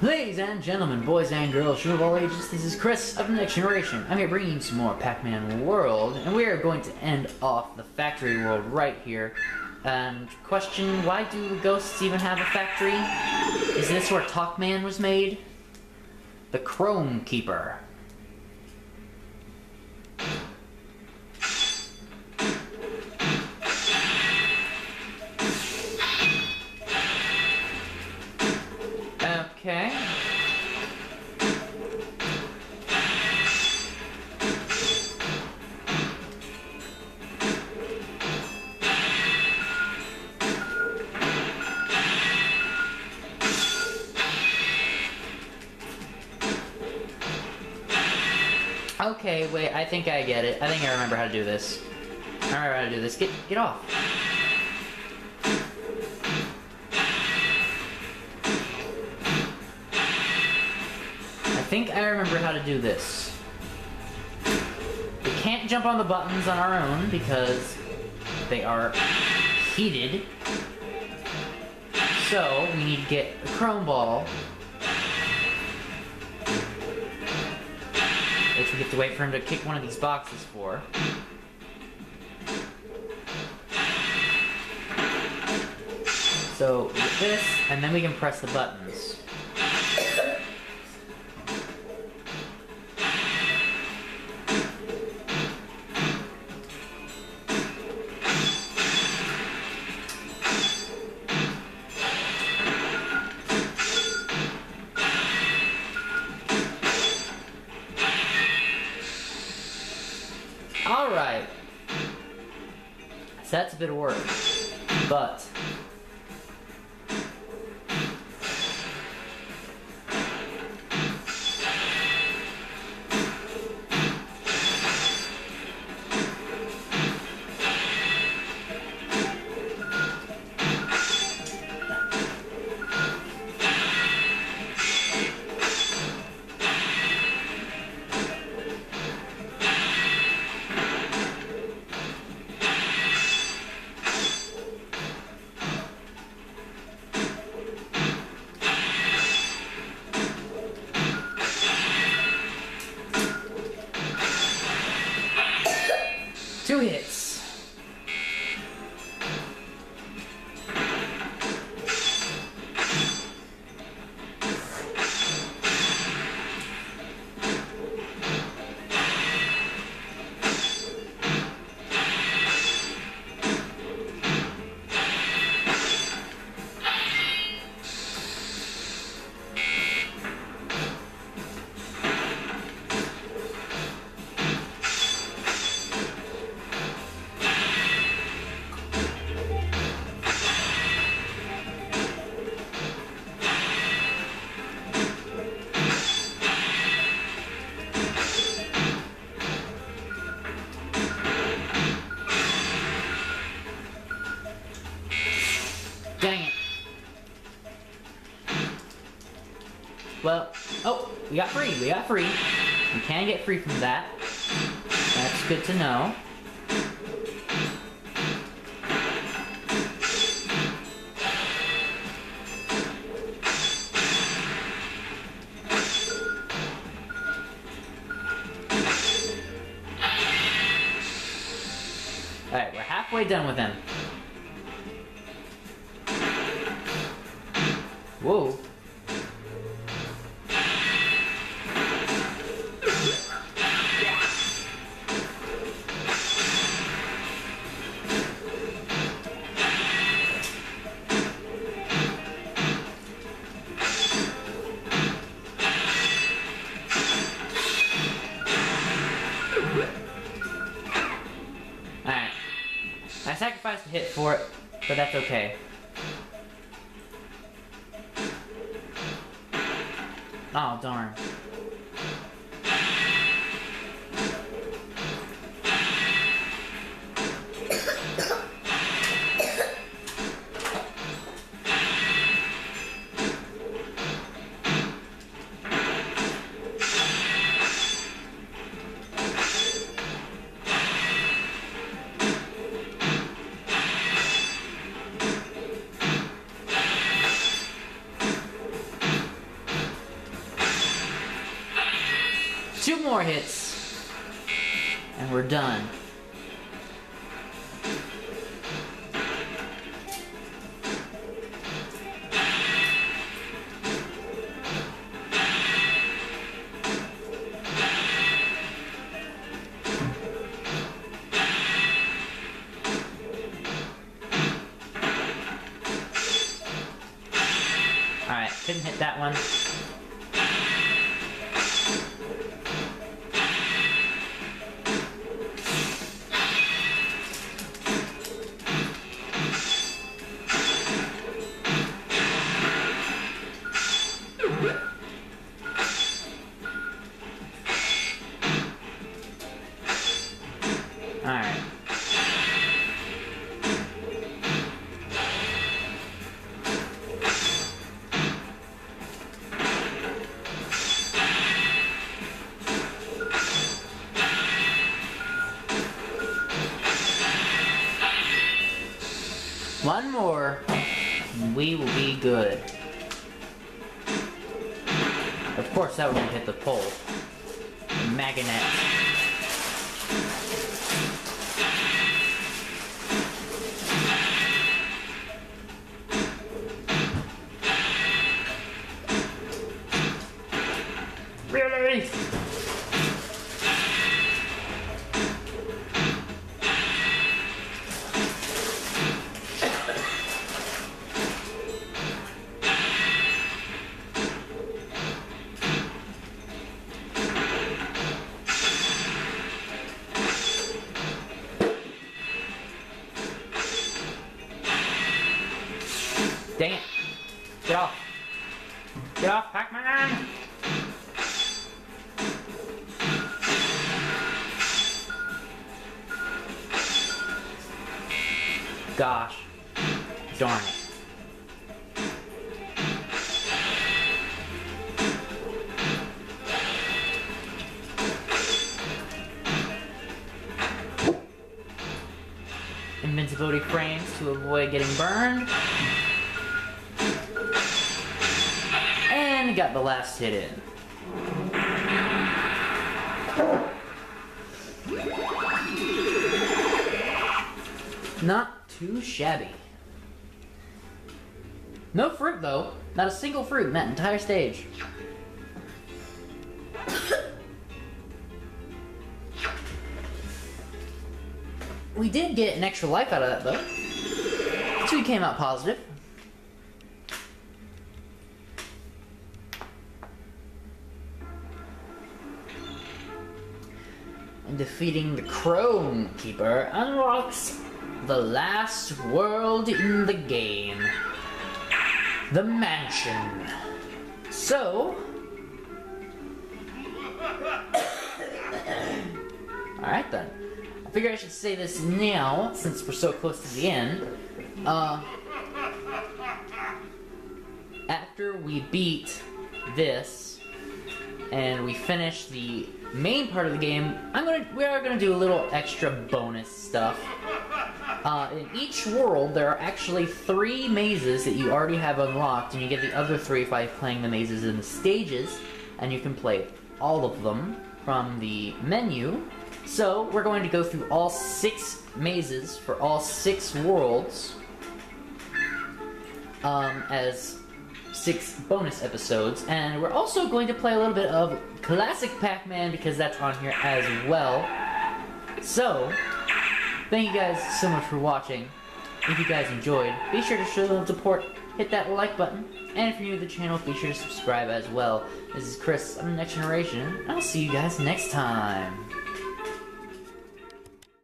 Ladies and gentlemen, boys and girls, of all ages, this is Chris of the Next Generation. I'm here bringing you some more Pac-Man World, and we are going to end off the factory world right here. And question, why do ghosts even have a factory? Is this where Toc-Man was made? The Chrome Keeper. Okay, wait, I think I get it. I think I remember how to do this. I remember how to do this. Get get off. I think I remember how to do this. We can't jump on the buttons on our own because they are heated. So we need to get a chrome ball which we have to wait for him to kick one of these boxes for. So, with this, and then we can press the buttons. So that's a bit of work. But. Two hits. Well, oh, we got free, we got free. We can get free from that. That's good to know. Alright, we're halfway done with him. Alright. I sacrificed a hit for it, but that's okay. Oh, darn. More hits, and we're done. One more, and we will be good. Of course, that would hit the pole. Magnet. Really? Gosh. Darn it. Invincibility frames to avoid getting burned. And got the last hit in. Not too shabby. No fruit though. Not a single fruit in that entire stage. we did get an extra life out of that though. So we came out positive. and defeating the Chrome Keeper unlocks the last world in the game the mansion. So, alright then. I figure I should say this now since we're so close to the end. Uh, after we beat this and we finish the main part of the game, I'm gonna we are gonna do a little extra bonus stuff. Uh, in each world, there are actually three mazes that you already have unlocked, and you get the other three by playing the mazes in the stages, and you can play all of them from the menu. So we're going to go through all six mazes for all six worlds um, as six bonus episodes, and we're also going to play a little bit of Classic Pac-Man because that's on here as well. So, thank you guys so much for watching. If you guys enjoyed, be sure to show them support, hit that like button, and if you're new to the channel, be sure to subscribe as well. This is Chris, I'm the Next Generation, and I'll see you guys next time.